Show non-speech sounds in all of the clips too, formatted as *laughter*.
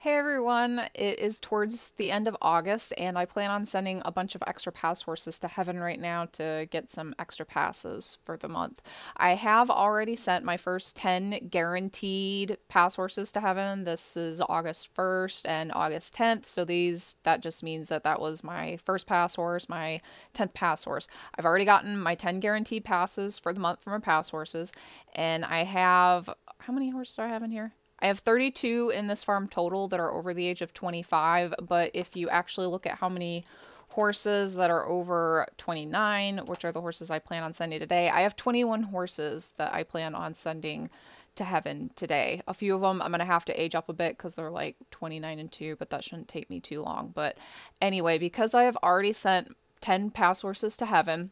Hey everyone, it is towards the end of August and I plan on sending a bunch of extra pass horses to heaven right now to get some extra passes for the month. I have already sent my first 10 guaranteed pass horses to heaven. This is August 1st and August 10th. So these, that just means that that was my first pass horse, my 10th pass horse. I've already gotten my 10 guaranteed passes for the month from my pass horses and I have, how many horses do I have in here? I have 32 in this farm total that are over the age of 25, but if you actually look at how many horses that are over 29, which are the horses I plan on sending today, I have 21 horses that I plan on sending to heaven today. A few of them I'm going to have to age up a bit because they're like 29 and 2, but that shouldn't take me too long. But anyway, because I have already sent 10 pass horses to heaven,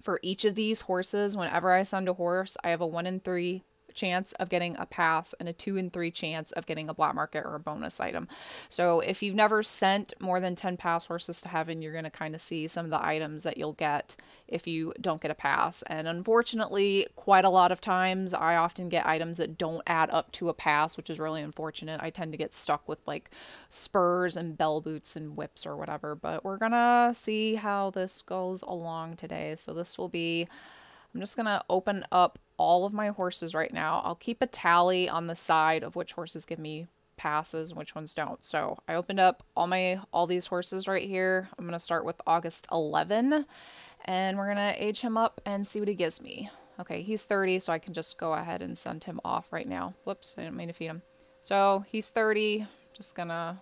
for each of these horses, whenever I send a horse, I have a 1 in 3 chance of getting a pass and a two in three chance of getting a black market or a bonus item. So if you've never sent more than 10 pass horses to heaven, you're going to kind of see some of the items that you'll get if you don't get a pass. And unfortunately, quite a lot of times I often get items that don't add up to a pass, which is really unfortunate. I tend to get stuck with like spurs and bell boots and whips or whatever, but we're going to see how this goes along today. So this will be I'm just going to open up all of my horses right now. I'll keep a tally on the side of which horses give me passes and which ones don't. So I opened up all my all these horses right here. I'm going to start with August 11 and we're going to age him up and see what he gives me. Okay, he's 30, so I can just go ahead and send him off right now. Whoops, I didn't mean to feed him. So he's 30. Just gonna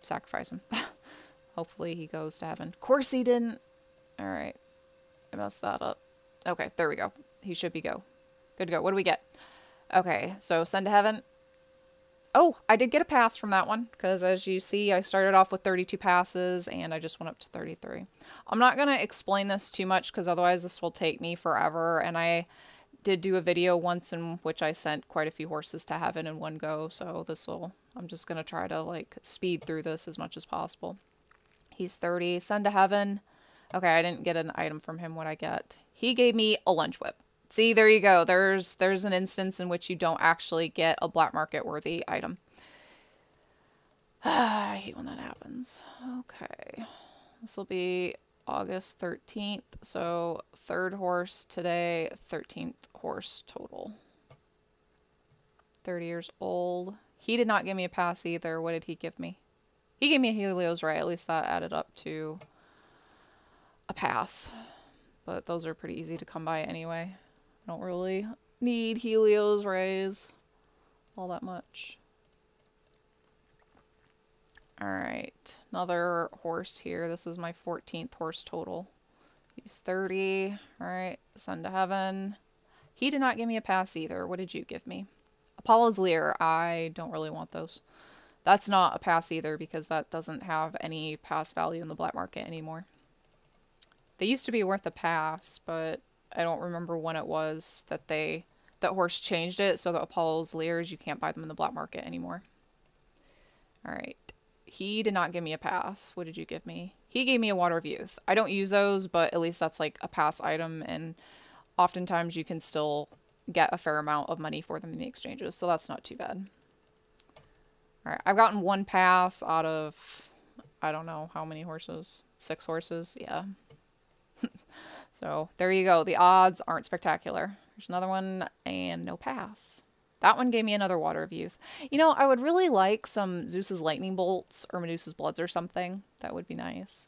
sacrifice him. *laughs* Hopefully he goes to heaven. Of course he didn't. All right, I messed that up. Okay, there we go. He should be go. Good to go. What do we get? Okay, so send to heaven. Oh, I did get a pass from that one because as you see, I started off with 32 passes and I just went up to 33. I'm not going to explain this too much because otherwise this will take me forever. And I did do a video once in which I sent quite a few horses to heaven in one go. So this will, I'm just going to try to like speed through this as much as possible. He's 30. Send to heaven. Okay, I didn't get an item from him. What I get? He gave me a lunge whip. See, there you go. There's there's an instance in which you don't actually get a black market worthy item. *sighs* I hate when that happens. Okay. This will be August 13th. So third horse today, 13th horse total. 30 years old. He did not give me a pass either. What did he give me? He gave me a Helios right. At least that added up to a pass. But those are pretty easy to come by anyway. I don't really need Helios rays all that much. Alright, another horse here. This is my 14th horse total. He's 30. Alright, send to heaven. He did not give me a pass either. What did you give me? Apollo's Lyre. I don't really want those. That's not a pass either because that doesn't have any pass value in the black market anymore. They used to be worth a pass, but I don't remember when it was that they that Howrse changed it so that Apollo's Lyres you can't buy them in the black market anymore. All right. He did not give me a pass. What did you give me? He gave me a Water of Youth. I don't use those, but at least that's like a pass item and oftentimes you can still get a fair amount of money for them in the exchanges, so that's not too bad. All right, I've gotten one pass out of I don't know how many horses. Six horses, yeah. *laughs* so there you go. The odds aren't spectacular. There's another one and no pass. That one gave me another Water of Youth. You know, I would really like some Zeus's Lightning Bolts or Medusa's Bloods or something. That would be nice.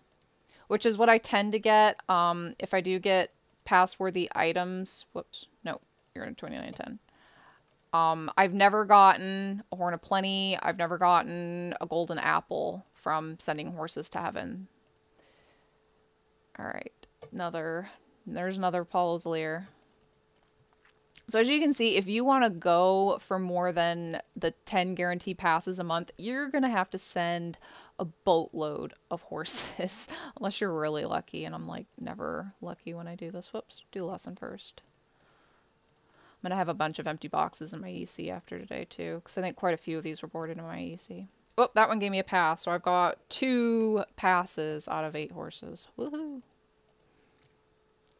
Which is what I tend to get um, if I do get pass-worthy items. Whoops. No, you're in 2910. Um, I've never gotten a Horn of Plenty. I've never gotten a Golden Apple from sending horses to heaven. All right another, there's another Paul's Lyre. So as you can see, if you want to go for more than the 10 guarantee passes a month, you're going to have to send a boatload of horses. *laughs* Unless you're really lucky, and I'm like never lucky when I do this. Whoops, do lesson first. I'm going to have a bunch of empty boxes in my EC after today too, because I think quite a few of these were boarded in my EC. Oh, that one gave me a pass, so I've got two passes out of eight horses. Woohoo!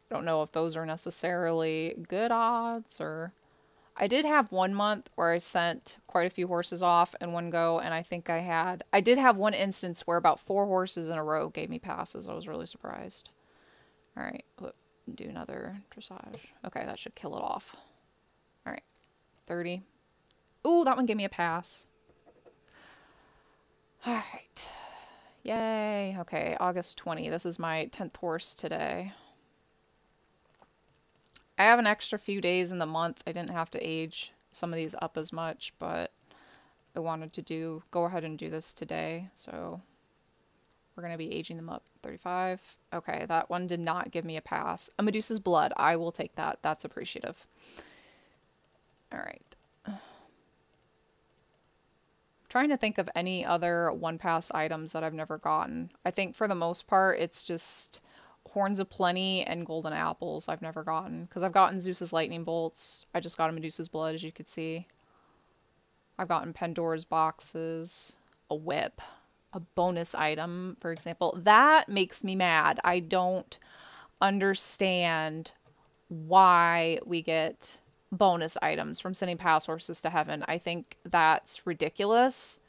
Don't know if those are necessarily good odds or... I did have one month where I sent quite a few horses off in one go, and I think I had, I did have one instance where about four horses in a row gave me passes. I was really surprised. All right, do another dressage. Okay, that should kill it off. All right, 30. Ooh, that one gave me a pass. All right. Yay. Okay, August 20. This is my 10th horse today. I have an extra few days in the month. I didn't have to age some of these up as much, but I wanted to do go ahead and do this today. So we're going to be aging them up. 35. Okay, that one did not give me a pass. A Medusa's blood. I will take that. That's appreciative. All right. trying to think of any other one pass items that I've never gotten. I think for the most part, it's just Horns of Plenty and Golden Apples I've never gotten. Because I've gotten Zeus's Lightning Bolts. I just got a Medusa's Blood, as you could see. I've gotten Pandora's Boxes. A Whip. A bonus item, for example. That makes me mad. I don't understand why we get bonus items from sending pass horses to heaven. I think that's ridiculous.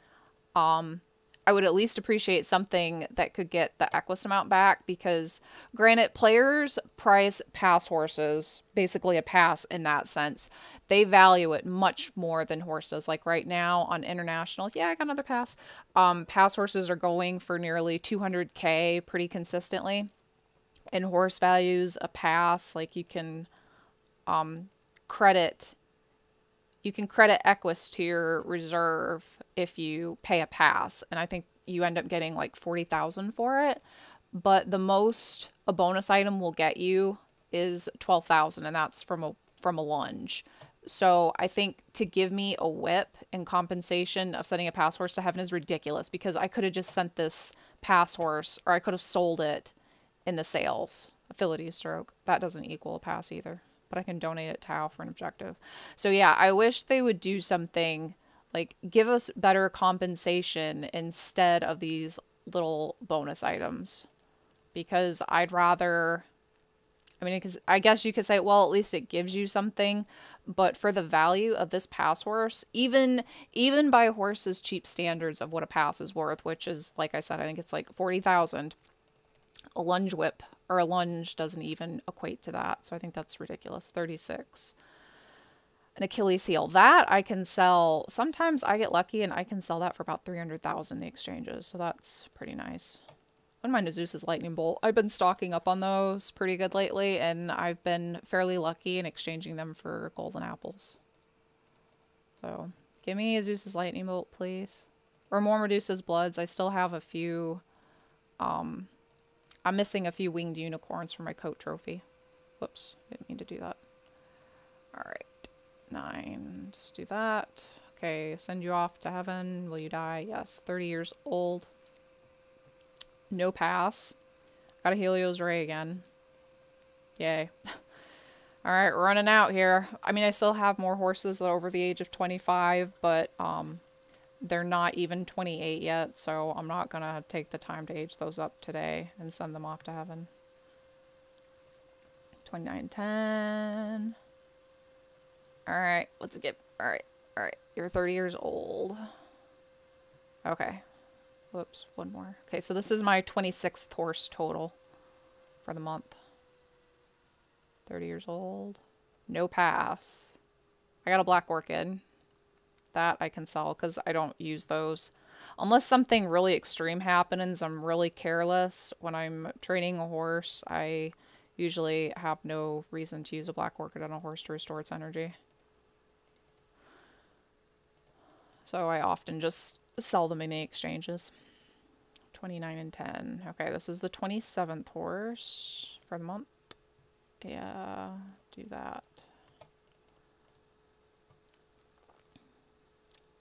Um, I would at least appreciate something that could get the Equus amount back because, granted, players price pass horses, basically a pass in that sense. They value it much more than horses. Like right now on international, yeah, I got another pass. Um, pass horses are going for nearly 200k pretty consistently. And Howrse values, a pass, like you can um, credit you can credit Equus to your reserve if you pay a pass, and I think you end up getting like 40,000 for it. But the most a bonus item will get you is 12,000 and that's from a from a lunge. So I think to give me a whip in compensation of sending a pass horse to heaven is ridiculous because I could have just sent this pass horse or I could have sold it in the sales. Affinity stroke. That doesn't equal a pass either but I can donate it to Tau for an objective. So yeah, I wish they would do something like give us better compensation instead of these little bonus items because I'd rather I mean, because I guess you could say, well, at least it gives you something, but for the value of this pass horse, even even by Howrse's cheap standards of what a pass is worth, which is like I said, I think it's like forty thousand. A lunge whip or a lunge doesn't even equate to that. So I think that's ridiculous. 36. An Achilles heel. That I can sell. Sometimes I get lucky and I can sell that for about 300,000 the exchanges. So that's pretty nice. One of my Zeus's Lightning Bolt. I've been stocking up on those pretty good lately, and I've been fairly lucky in exchanging them for golden apples. So, give me Zeus's Lightning Bolt, please. Or more Medusa's Bloods. I still have a few um, I'm missing a few winged unicorns for my coat trophy. Whoops, didn't mean to do that. Alright, nine, just do that. Okay, send you off to heaven. Will you die? Yes, 30 years old. No pass. Got a Helios Ray again. Yay. *laughs* Alright, running out here. I mean, I still have more horses that are over the age of 25, but um, they're not even 28 yet, so I'm not going to take the time to age those up today and send them off to heaven. 2910. Alright, let's get... Alright, alright. You're 30 years old. Okay. Whoops, one more. Okay, so this is my 26th horse total for the month. 30 years old. No pass. I got a black orchid that I can sell because I don't use those. Unless something really extreme happens, I'm really careless. When I'm training a horse, I usually have no reason to use a black orchid on a horse to restore its energy. So I often just sell them in the exchanges. 29 and 10. Okay, this is the 27th horse for the month. Yeah, do that.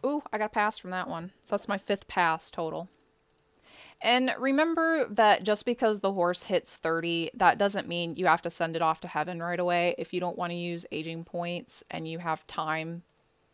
Ooh, I got a pass from that one. So that's my fifth pass total. And remember that just because the horse hits 30, that doesn't mean you have to send it off to heaven right away. If you don't want to use aging points and you have time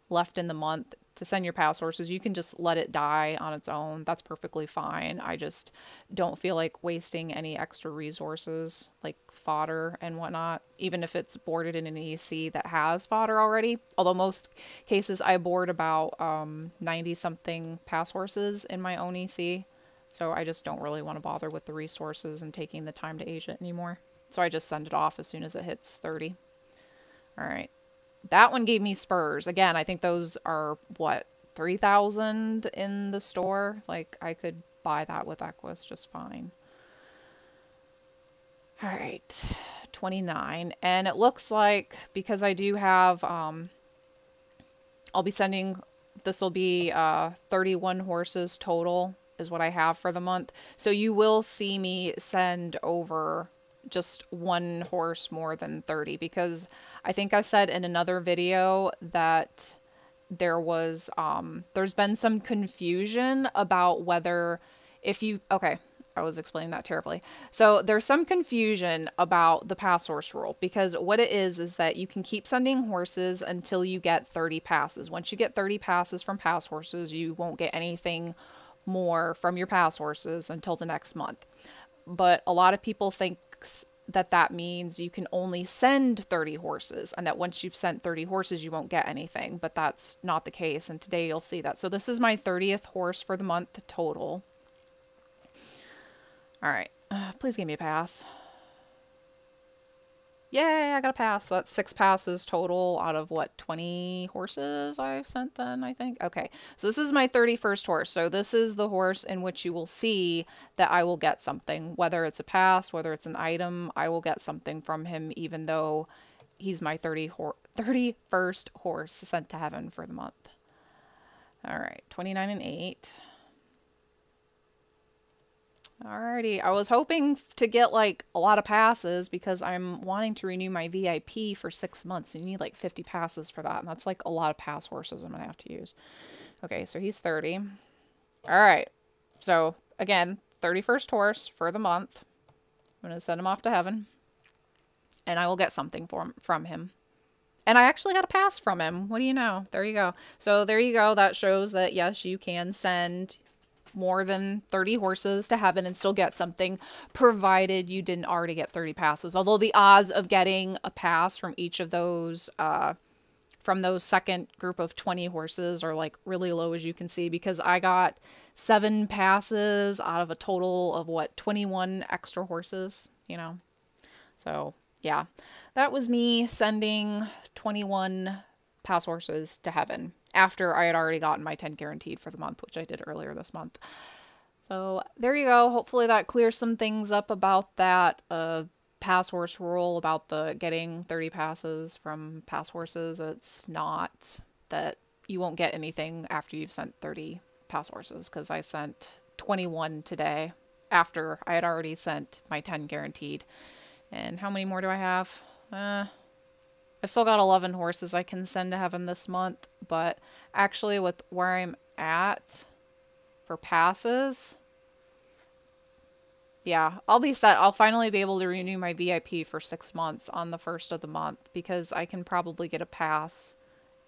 left in the month, to send your pass horses. You can just let it die on its own. That's perfectly fine. I just don't feel like wasting any extra resources like fodder and whatnot, even if it's boarded in an EC that has fodder already. Although most cases I board about um, 90 something pass horses in my own EC. So I just don't really want to bother with the resources and taking the time to age it anymore. So I just send it off as soon as it hits 30. All right. That one gave me spurs. Again, I think those are, what, 3000 in the store? Like, I could buy that with Equus just fine. All right, 29. And it looks like, because I do have, um, I'll be sending, this will be uh, 31 horses total is what I have for the month. So you will see me send over just one horse more than 30 because I think I said in another video that there was um there's been some confusion about whether if you okay I was explaining that terribly. So there's some confusion about the pass horse rule because what it is is that you can keep sending horses until you get 30 passes. Once you get 30 passes from pass horses, you won't get anything more from your pass horses until the next month but a lot of people think that that means you can only send 30 horses and that once you've sent 30 horses you won't get anything but that's not the case. And today you'll see that. So this is my 30th horse for the month total. All right. Uh, please give me a pass Yay, I got a pass. So that's six passes total out of what, 20 horses I've sent then, I think? Okay, so this is my 31st horse. So this is the horse in which you will see that I will get something. Whether it's a pass, whether it's an item, I will get something from him even though he's my 30 hor 31st horse sent to heaven for the month. All right, 29 and 8. Alrighty, I was hoping to get like a lot of passes because I'm wanting to renew my VIP for six months. You need like 50 passes for that, and that's like a lot of pass horses I'm gonna have to use. Okay, so he's 30. Alright, so again, 31st horse for the month. I'm gonna send him off to heaven, and I will get something from from him. And I actually got a pass from him. What do you know? There you go. So there you go. That shows that yes, you can send more than 30 horses to heaven and still get something, provided you didn't already get 30 passes. Although the odds of getting a pass from each of those, uh, from those second group of 20 horses are like really low as you can see because I got seven passes out of a total of what 21 extra horses, you know. So, yeah. That was me sending 21 pass horses to heaven after I had already gotten my 10 guaranteed for the month, which I did earlier this month. So there you go. Hopefully that clears some things up about that uh, pass horse rule about the getting 30 passes from pass horses. It's not that you won't get anything after you've sent 30 pass horses because I sent 21 today after I had already sent my 10 guaranteed. And how many more do I have? Uh, I've still got 11 horses I can send to heaven this month, but actually with where I'm at for passes, yeah, I'll be set. I'll finally be able to renew my VIP for six months on the first of the month because I can probably get a pass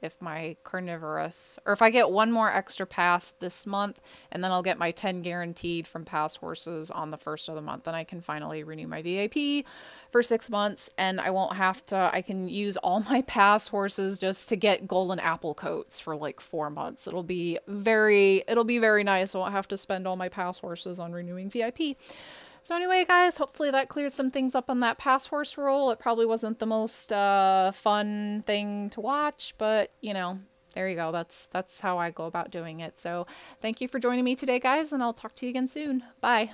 if my carnivorous, or if I get one more extra pass this month, and then I'll get my 10 guaranteed from pass horses on the first of the month, then I can finally renew my VIP for six months, and I won't have to, I can use all my *laughs* pass horses just to get golden apple coats for like four months. It'll be very, it'll be very nice. I won't have to spend all my pass horses on renewing VIP. So anyway, guys, hopefully that cleared some things up on that pass horse rule. It probably wasn't the most uh, fun thing to watch, but, you know, there you go. That's, that's how I go about doing it. So thank you for joining me today, guys, and I'll talk to you again soon. Bye.